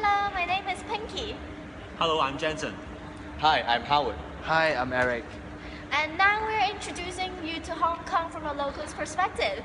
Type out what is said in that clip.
Hello, my name is Pinky. Hello, I'm Jensen. Hi, I'm Howard. Hi, I'm Eric. And now we're introducing you to Hong Kong from a local's perspective.